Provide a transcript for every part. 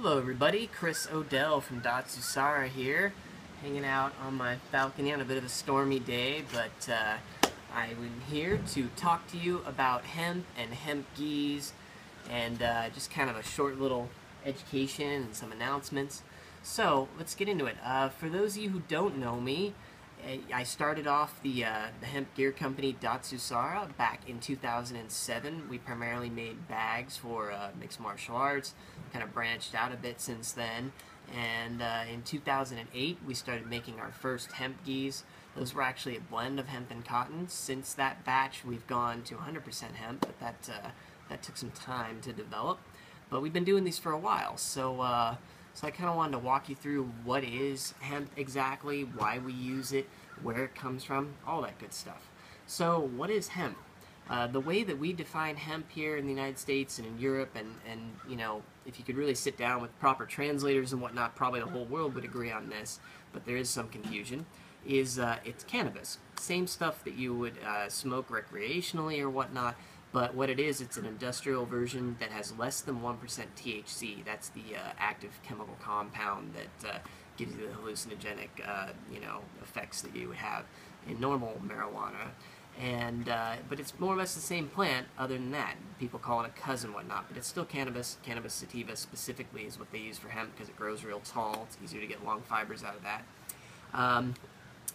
Hello everybody, Chris Odell from Datsusara here, hanging out on my balcony on a bit of a stormy day, but uh, I'm here to talk to you about hemp and hemp gis and uh, just kind of a short little education and some announcements. So let's get into it. Uh, for those of you who don't know me, I started off the, uh, the hemp gear company Datsusara back in 2007. We primarily made bags for uh, mixed martial arts, kind of branched out a bit since then. And uh, in 2008, we started making our first hemp gis. Those were actually a blend of hemp and cotton. Since that batch, we've gone to 100% hemp, but that, uh, that took some time to develop. But we've been doing these for a while, so uh, so I kind of wanted to walk you through what is hemp exactly, why we use it, where it comes from, all that good stuff. So what is hemp? Uh, the way that we define hemp here in the United States and in Europe, and, and you know, if you could really sit down with proper translators and whatnot, probably the whole world would agree on this, but there is some confusion, is uh, it's cannabis. Same stuff that you would uh, smoke recreationally or whatnot, but what it is, it's an industrial version that has less than 1% THC. That's the uh, active chemical compound that uh, gives you the hallucinogenic, uh, you know, effects that you would have in normal marijuana. And uh, but it's more or less the same plant. Other than that, people call it a cousin, whatnot. But it's still cannabis. Cannabis sativa specifically is what they use for hemp because it grows real tall. It's easier to get long fibers out of that. Um,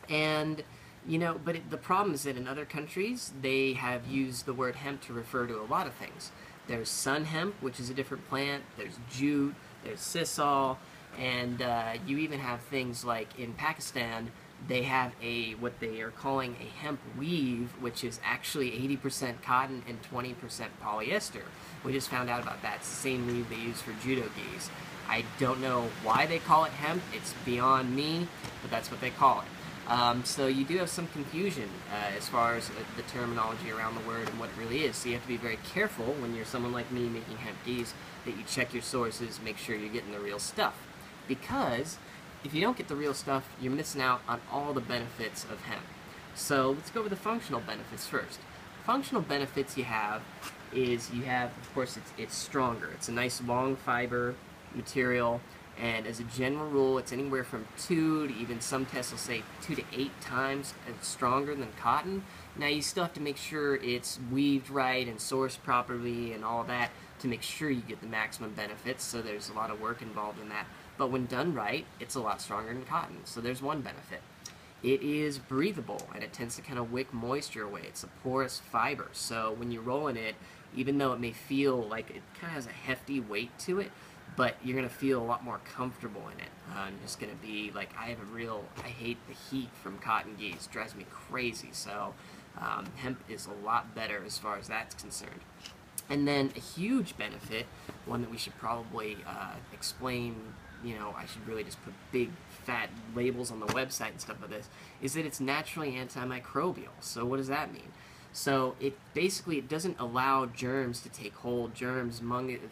and you know, but it, the problem is that in other countries, they have used the word hemp to refer to a lot of things. There's sun hemp, which is a different plant. There's jute. There's sisal. And uh, you even have things like in Pakistan, they have a what they are calling a hemp weave, which is actually 80% cotton and 20% polyester. We just found out about that. Same weave they use for judo gis. I don't know why they call it hemp. It's beyond me, but that's what they call it. Um, so you do have some confusion uh, as far as uh, the terminology around the word and what it really is. So you have to be very careful when you're someone like me making hemp gis that you check your sources, make sure you're getting the real stuff. Because if you don't get the real stuff, you're missing out on all the benefits of hemp. So let's go over the functional benefits first. Functional benefits you have is you have, of course, it's, it's stronger. It's a nice long fiber material and as a general rule, it's anywhere from two to even some tests will say two to eight times stronger than cotton. Now you still have to make sure it's weaved right and sourced properly and all that to make sure you get the maximum benefits. So there's a lot of work involved in that. But when done right, it's a lot stronger than cotton. So there's one benefit. It is breathable and it tends to kind of wick moisture away. It's a porous fiber. So when you're rolling it, even though it may feel like it kind of has a hefty weight to it, but you're gonna feel a lot more comfortable in it. Uh, I'm just gonna be like, I have a real, I hate the heat from cotton gis, drives me crazy. So um, hemp is a lot better as far as that's concerned. And then a huge benefit, one that we should probably uh, explain, you know, I should really just put big fat labels on the website and stuff like this, is that it's naturally antimicrobial. So what does that mean? So it basically it doesn't allow germs to take hold, germs,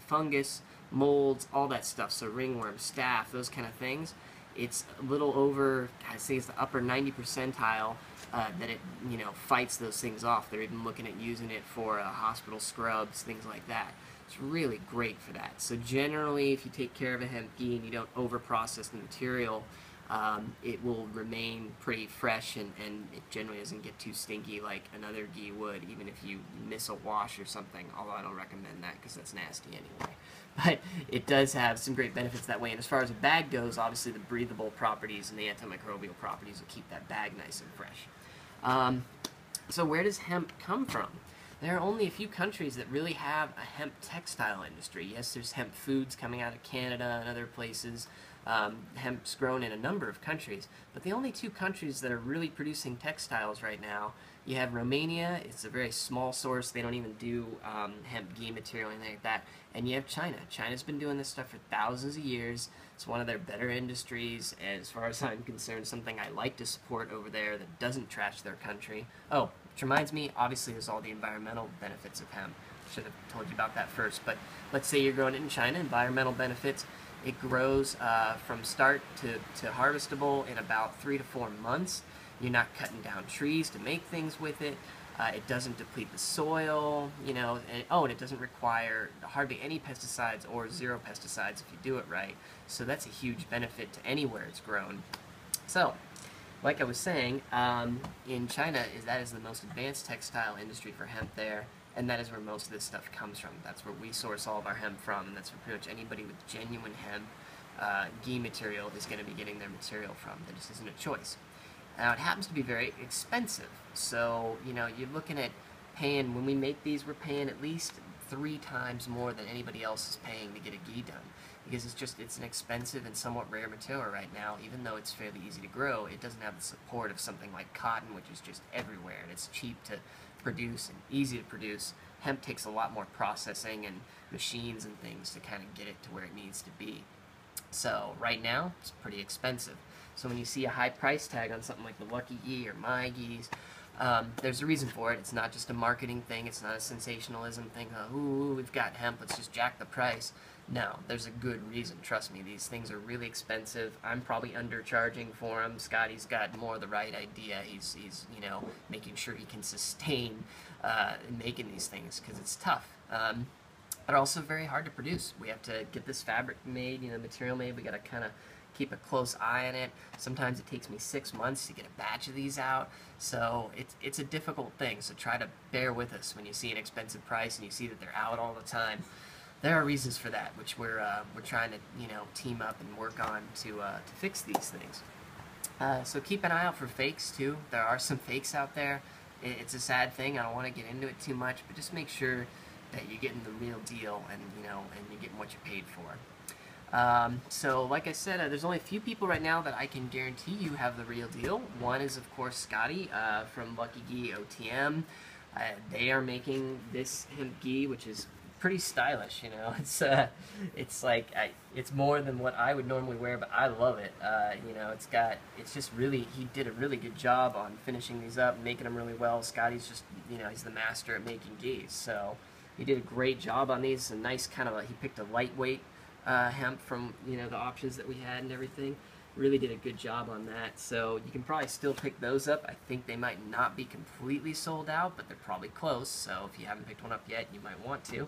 fungus, molds, all that stuff. So ringworm, staph, those kind of things. It's a little over, I say it's the upper 90 percentile uh, that it, you know, fights those things off. They're even looking at using it for uh, hospital scrubs, things like that. It's really great for that. So generally, if you take care of a hemp gi and you don't over-process the material, um, it will remain pretty fresh and, and it generally doesn't get too stinky like another gi would, even if you miss a wash or something, although I don't recommend that because that's nasty anyway. But it does have some great benefits that way, and as far as a bag goes, obviously the breathable properties and the antimicrobial properties will keep that bag nice and fresh. Um, so where does hemp come from? There are only a few countries that really have a hemp textile industry. Yes, there's hemp foods coming out of Canada and other places, um, hemp's grown in a number of countries, but the only two countries that are really producing textiles right now, you have Romania, it's a very small source, they don't even do um, hemp gi material or anything like that, and you have China. China's been doing this stuff for thousands of years, it's one of their better industries, as far as I'm concerned, something I like to support over there that doesn't trash their country. Oh, which reminds me, obviously there's all the environmental benefits of hemp. Should have told you about that first, but let's say you're growing it in China, environmental benefits, it grows uh, from start to, to harvestable in about three to four months. You're not cutting down trees to make things with it. Uh, it doesn't deplete the soil, you know. And, oh, and it doesn't require hardly any pesticides or zero pesticides if you do it right. So that's a huge benefit to anywhere it's grown. So, like I was saying, um, in China, is that is the most advanced textile industry for hemp there, and that is where most of this stuff comes from. That's where we source all of our hemp from, and that's where pretty much anybody with genuine hemp uh, gi material is going to be getting their material from. There just isn't a choice. Now, it happens to be very expensive, so, you know, you're looking at paying, when we make these, we're paying at least three times more than anybody else is paying to get a gi done. Because it's just it's an expensive and somewhat rare material right now. Even though it's fairly easy to grow it doesn't have the support of something like cotton which is just everywhere and it's cheap to produce and easy to produce. Hemp takes a lot more processing and machines and things to kind of get it to where it needs to be. So right now it's pretty expensive so when you see a high price tag on something like the Lucky Gi or My Gis um, there's a reason for it. It's not just a marketing thing. It's not a sensationalism thing. Ooh, we've got hemp. Let's just jack the price. No, there's a good reason. Trust me, these things are really expensive. I'm probably undercharging for them. Scotty's got more the right idea. He's, he's you know, making sure he can sustain uh, making these things because it's tough. Um, but also very hard to produce. We have to get this fabric made, you know, material made. We got to kind of keep a close eye on it. Sometimes it takes me six months to get a batch of these out, so it's, it's a difficult thing. So try to bear with us when you see an expensive price and you see that they're out all the time there are reasons for that, which we're uh, we're trying to you know team up and work on to uh, to fix these things. Uh, so keep an eye out for fakes too. There are some fakes out there. It's a sad thing. I don't want to get into it too much, but just make sure that you're getting the real deal and you know and you're getting what you paid for. Um, so, like I said, uh, there's only a few people right now that I can guarantee you have the real deal. One is, of course, Scotty uh, from Lucky Gi OTM. Uh, they are making this hemp gi, which is pretty stylish, you know. It's uh, it's like I, it's more than what I would normally wear, but I love it. Uh, you know, it's got it's just really he did a really good job on finishing these up, making them really well. Scotty's just you know he's the master at making gis, so he did a great job on these. A nice kind of a, he picked a lightweight uh, hemp from you know the options that we had and everything. Really did a good job on that. So you can probably still pick those up. I think they might not be completely sold out, but they're probably close. So if you haven't picked one up yet, you might want to.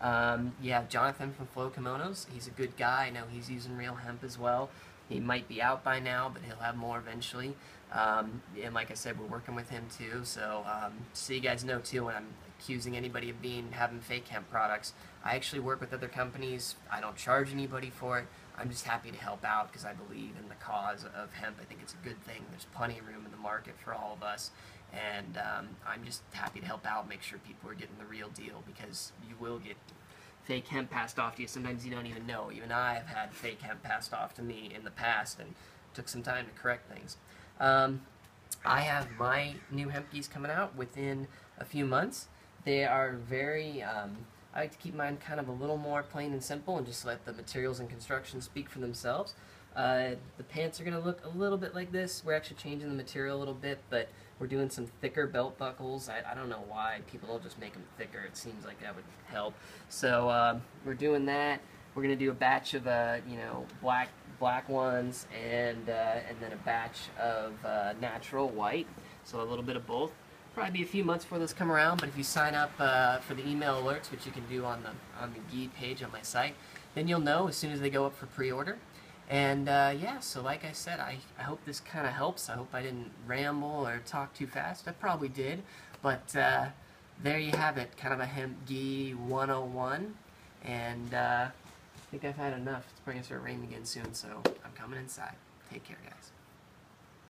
Um, you have Jonathan from Flow Kimonos. He's a good guy. I know he's using real hemp as well. He might be out by now, but he'll have more eventually. Um, and like I said, we're working with him too. So, um, so you guys know too, when I'm accusing anybody of being having fake hemp products, I actually work with other companies. I don't charge anybody for it. I'm just happy to help out because I believe in the cause of hemp. I think it's a good thing. There's plenty of room in the market for all of us. And um, I'm just happy to help out, make sure people are getting the real deal because you will get fake hemp passed off to you. Sometimes you don't even know. Even I have had fake hemp passed off to me in the past and took some time to correct things. Um, I have my new hemp gis coming out within a few months. They are very, um, I like to keep mine kind of a little more plain and simple and just let the materials and construction speak for themselves. Uh, the pants are going to look a little bit like this. We're actually changing the material a little bit, but we're doing some thicker belt buckles. I, I don't know why. People don't just make them thicker. It seems like that would help. So uh, we're doing that. We're going to do a batch of, uh, you know, black black ones and, uh, and then a batch of uh, natural white. So a little bit of both. Probably be a few months before those come around, but if you sign up uh, for the email alerts, which you can do on the, on the Gi page on my site, then you'll know as soon as they go up for pre-order. And uh, yeah, so like I said, I, I hope this kind of helps. I hope I didn't ramble or talk too fast. I probably did. But uh, there you have it, kind of a hemp gi 101. And uh, I think I've had enough. It's probably going to start raining again soon, so I'm coming inside. Take care, guys.